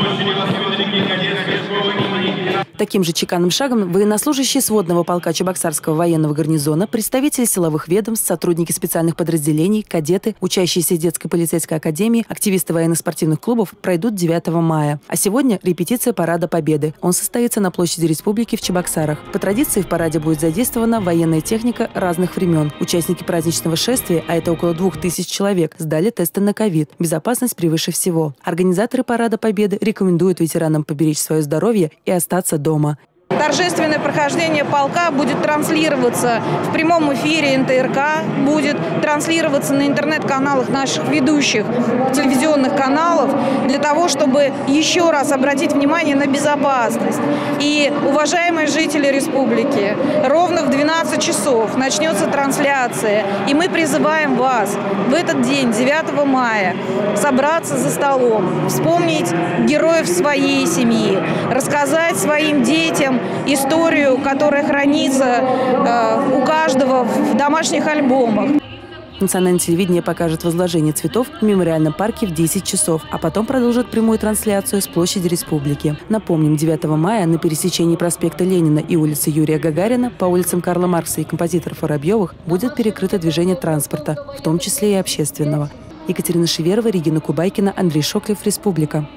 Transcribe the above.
Больше не восходит реки, конец, без школы, Таким же чеканным шагом военнослужащие сводного полка Чебоксарского военного гарнизона, представители силовых ведомств, сотрудники специальных подразделений, кадеты, учащиеся детской полицейской академии, активисты военно-спортивных клубов пройдут 9 мая. А сегодня репетиция Парада Победы. Он состоится на площади Республики в Чебоксарах. По традиции в параде будет задействована военная техника разных времен. Участники праздничного шествия, а это около двух тысяч человек, сдали тесты на ковид. Безопасность превыше всего. Организаторы Парада Победы рекомендуют ветеранам поберечь свое здоровье и остаться дома дома. Торжественное прохождение полка будет транслироваться в прямом эфире НТРК, будет транслироваться на интернет-каналах наших ведущих телевизионных каналов для того, чтобы еще раз обратить внимание на безопасность. И, уважаемые жители республики, ровно в 12 часов начнется трансляция, и мы призываем вас в этот день, 9 мая, собраться за столом, вспомнить героев своей семьи, рассказать своим детям историю, которая хранится э, у каждого в домашних альбомах. Национальное телевидение покажет возложение цветов в мемориальном парке в 10 часов, а потом продолжит прямую трансляцию с площади Республики. Напомним, 9 мая на пересечении проспекта Ленина и улицы Юрия Гагарина по улицам Карла Маркса и композиторов Воробьевых будет перекрыто движение транспорта, в том числе и общественного. Екатерина Шеверова, Регина Кубайкина, Андрей Шоклев, Республика.